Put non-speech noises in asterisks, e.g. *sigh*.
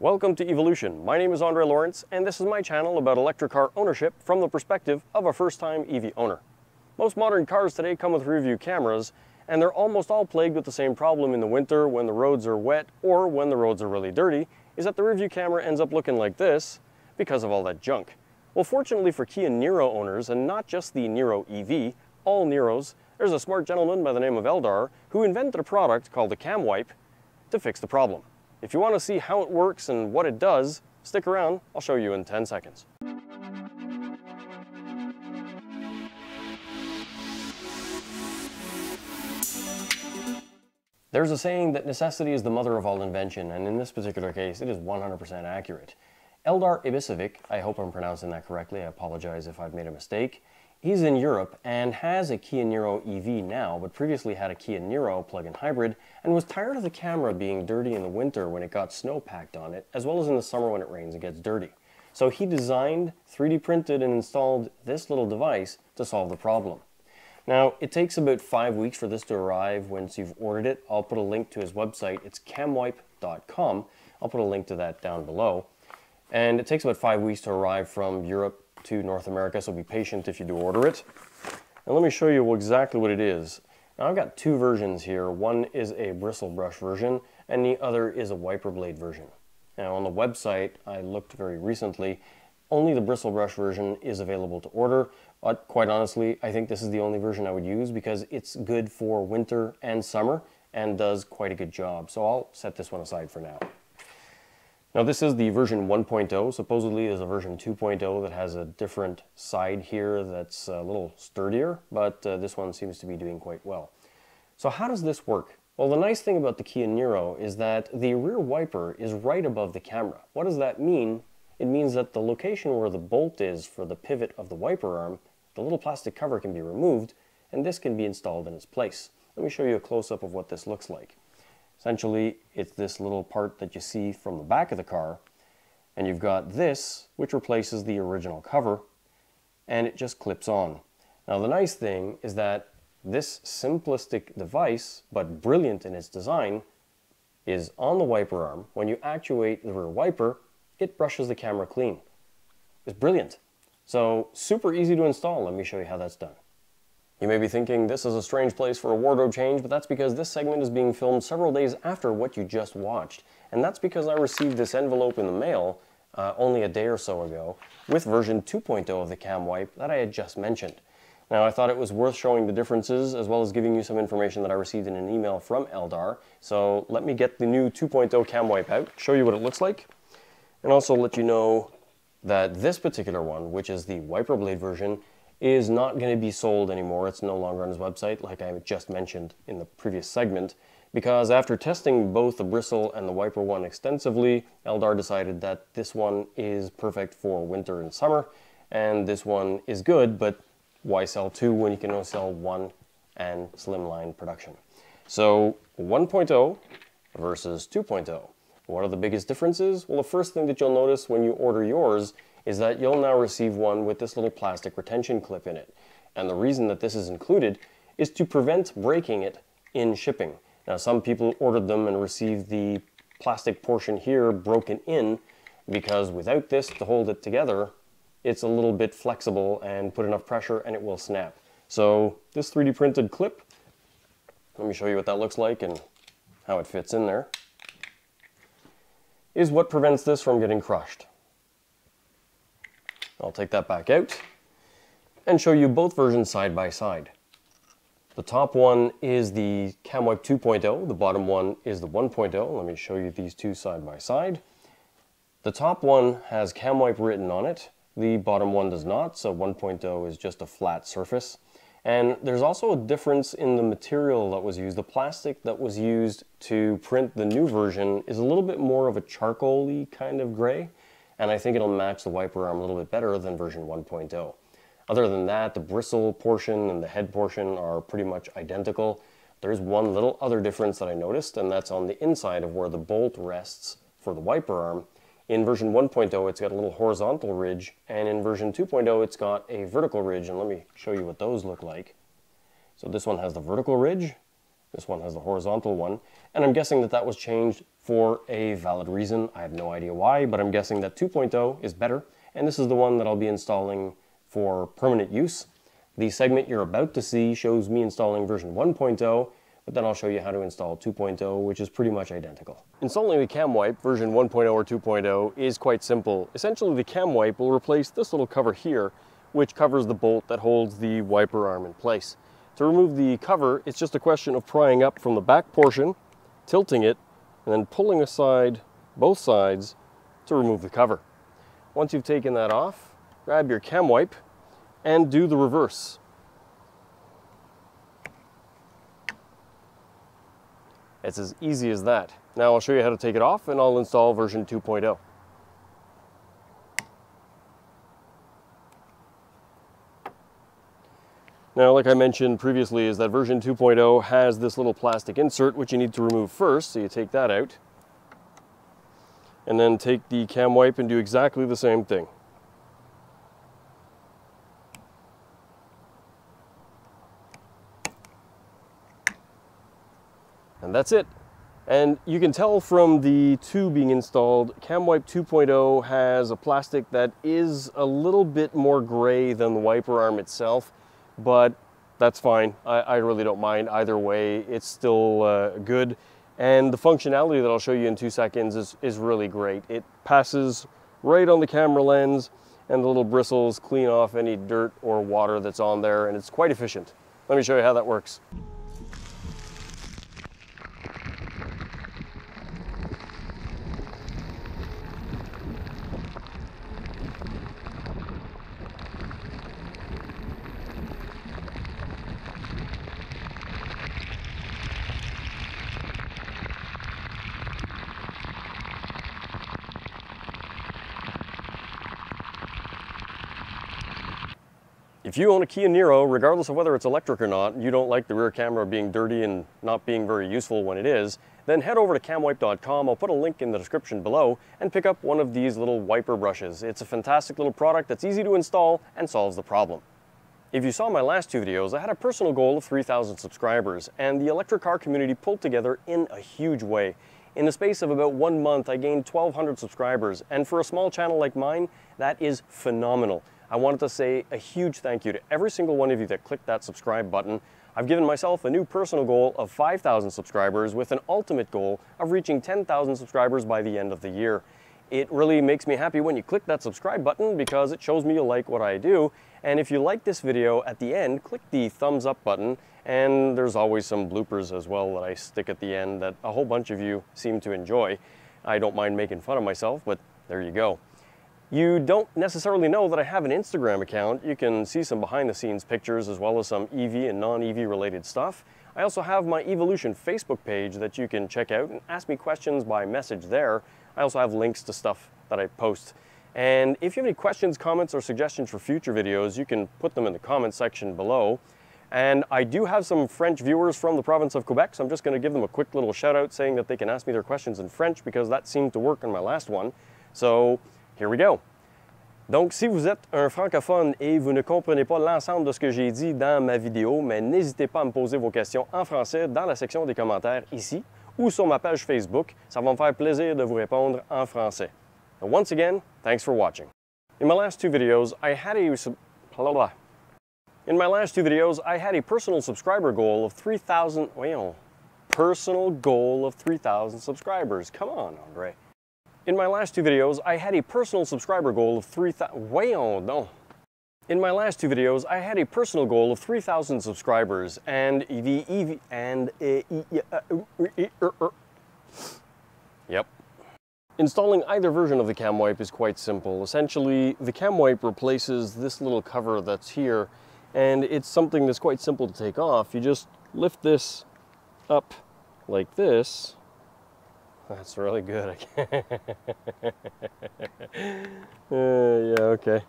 Welcome to Evolution. My name is Andre Lawrence, and this is my channel about electric car ownership from the perspective of a first-time EV owner. Most modern cars today come with rear view cameras, and they're almost all plagued with the same problem in the winter when the roads are wet or when the roads are really dirty, is that the rear view camera ends up looking like this because of all that junk. Well, fortunately for Kia Niro owners, and not just the Niro EV, all Niros, there's a smart gentleman by the name of Eldar who invented a product called the Cam Wipe to fix the problem. If you want to see how it works and what it does, stick around, I'll show you in 10 seconds. There's a saying that necessity is the mother of all invention, and in this particular case, it is 100% accurate. Eldar Ibisevic, I hope I'm pronouncing that correctly, I apologize if I've made a mistake, He's in Europe and has a Kia Niro EV now, but previously had a Kia Niro plug-in hybrid and was tired of the camera being dirty in the winter when it got snow packed on it, as well as in the summer when it rains and gets dirty. So he designed, 3D printed, and installed this little device to solve the problem. Now, it takes about five weeks for this to arrive once you've ordered it. I'll put a link to his website. It's camwipe.com. I'll put a link to that down below. And it takes about five weeks to arrive from Europe to North America, so be patient if you do order it. And let me show you exactly what it is. Now I've got two versions here. One is a bristle brush version, and the other is a wiper blade version. Now on the website, I looked very recently, only the bristle brush version is available to order, but quite honestly, I think this is the only version I would use because it's good for winter and summer and does quite a good job. So I'll set this one aside for now. Now this is the version 1.0. Supposedly there's a version 2.0 that has a different side here that's a little sturdier, but uh, this one seems to be doing quite well. So how does this work? Well, the nice thing about the Kia Niro is that the rear wiper is right above the camera. What does that mean? It means that the location where the bolt is for the pivot of the wiper arm, the little plastic cover can be removed, and this can be installed in its place. Let me show you a close-up of what this looks like. Essentially, it's this little part that you see from the back of the car, and you've got this, which replaces the original cover, and it just clips on. Now the nice thing is that this simplistic device, but brilliant in its design, is on the wiper arm. When you actuate the rear wiper, it brushes the camera clean. It's brilliant. So super easy to install. Let me show you how that's done. You may be thinking this is a strange place for a wardrobe change, but that's because this segment is being filmed several days after what you just watched. And that's because I received this envelope in the mail uh, only a day or so ago with version 2.0 of the cam wipe that I had just mentioned. Now I thought it was worth showing the differences as well as giving you some information that I received in an email from Eldar. So let me get the new 2.0 cam wipe out, show you what it looks like, and also let you know that this particular one, which is the wiper blade version, is not going to be sold anymore. It's no longer on his website, like I just mentioned in the previous segment, because after testing both the bristle and the wiper one extensively, Eldar decided that this one is perfect for winter and summer, and this one is good, but why sell two when you can only sell one and slimline production? So 1.0 versus 2.0. What are the biggest differences? Well, the first thing that you'll notice when you order yours is that you'll now receive one with this little plastic retention clip in it. And the reason that this is included is to prevent breaking it in shipping. Now some people ordered them and received the plastic portion here broken in because without this to hold it together, it's a little bit flexible and put enough pressure and it will snap. So this 3D printed clip, let me show you what that looks like and how it fits in there, is what prevents this from getting crushed. I'll take that back out and show you both versions side by side. The top one is the CamWipe 2.0, the bottom one is the 1.0. Let me show you these two side by side. The top one has CamWipe written on it, the bottom one does not, so 1.0 is just a flat surface. And there's also a difference in the material that was used. The plastic that was used to print the new version is a little bit more of a charcoal kind of gray, and I think it'll match the wiper arm a little bit better than version 1.0. Other than that, the bristle portion and the head portion are pretty much identical. There's one little other difference that I noticed, and that's on the inside of where the bolt rests for the wiper arm. In version 1.0, it's got a little horizontal ridge, and in version 2.0, it's got a vertical ridge, and let me show you what those look like. So this one has the vertical ridge, This one has the horizontal one. And I'm guessing that that was changed for a valid reason. I have no idea why, but I'm guessing that 2.0 is better. And this is the one that I'll be installing for permanent use. The segment you're about to see shows me installing version 1.0, but then I'll show you how to install 2.0, which is pretty much identical. Installing the cam wipe version 1.0 or 2.0 is quite simple. Essentially, the cam wipe will replace this little cover here, which covers the bolt that holds the wiper arm in place. To remove the cover, it's just a question of prying up from the back portion, tilting it, and then pulling aside both sides to remove the cover. Once you've taken that off, grab your cam wipe and do the reverse. It's as easy as that. Now I'll show you how to take it off and I'll install version 2.0. Now, like I mentioned previously, is that version 2.0 has this little plastic insert which you need to remove first, so you take that out. And then take the cam wipe and do exactly the same thing. And that's it. And you can tell from the two being installed, CamWipe 2.0 has a plastic that is a little bit more gray than the wiper arm itself but that's fine. I, I really don't mind either way. It's still uh, good. And the functionality that I'll show you in two seconds is, is really great. It passes right on the camera lens and the little bristles clean off any dirt or water that's on there and it's quite efficient. Let me show you how that works. If you own a Kia Niro, regardless of whether it's electric or not, you don't like the rear camera being dirty and not being very useful when it is, then head over to camwipe.com. I'll put a link in the description below and pick up one of these little wiper brushes. It's a fantastic little product that's easy to install and solves the problem. If you saw my last two videos, I had a personal goal of 3,000 subscribers, and the electric car community pulled together in a huge way. In the space of about one month, I gained 1,200 subscribers, and for a small channel like mine, that is phenomenal. I wanted to say a huge thank you to every single one of you that clicked that subscribe button. I've given myself a new personal goal of 5,000 subscribers with an ultimate goal of reaching 10,000 subscribers by the end of the year. It really makes me happy when you click that subscribe button because it shows me you like what I do. And if you like this video, at the end, click the thumbs up button. And there's always some bloopers as well that I stick at the end that a whole bunch of you seem to enjoy. I don't mind making fun of myself, but there you go. You don't necessarily know that I have an Instagram account. You can see some behind the scenes pictures as well as some EV and non-EV related stuff. I also have my Evolution Facebook page that you can check out and ask me questions by message there. I also have links to stuff that I post. And if you have any questions, comments, or suggestions for future videos, you can put them in the comments section below. And I do have some French viewers from the province of Quebec, so I'm just going to give them a quick little shout out saying that they can ask me their questions in French because that seemed to work on my last one. So Here we go. Donc, si vous êtes un francophone et vous ne comprenez pas l'ensemble de ce que j'ai dit dans ma vidéo, mais n'hésitez pas à me poser vos questions en français dans la section des commentaires ici ou sur ma page Facebook. Ça va me faire plaisir de vous répondre en français. And once again, thanks for watching. In my last two videos, I had a blah, blah. In my last two videos, I had a personal subscriber goal of 3,000, well, personal goal of 3,000 subscribers. Come on, Andre. In my last two videos, I had a personal subscriber goal of 3,000, well, no. In my last two videos, I had a personal goal of 3,000 subscribers, and the EV, and, yep. Installing either version of the cam wipe is quite simple. Essentially, the cam wipe replaces this little cover that's here, and it's something that's quite simple to take off. You just lift this up like this, that's really good. *laughs* uh, yeah, okay.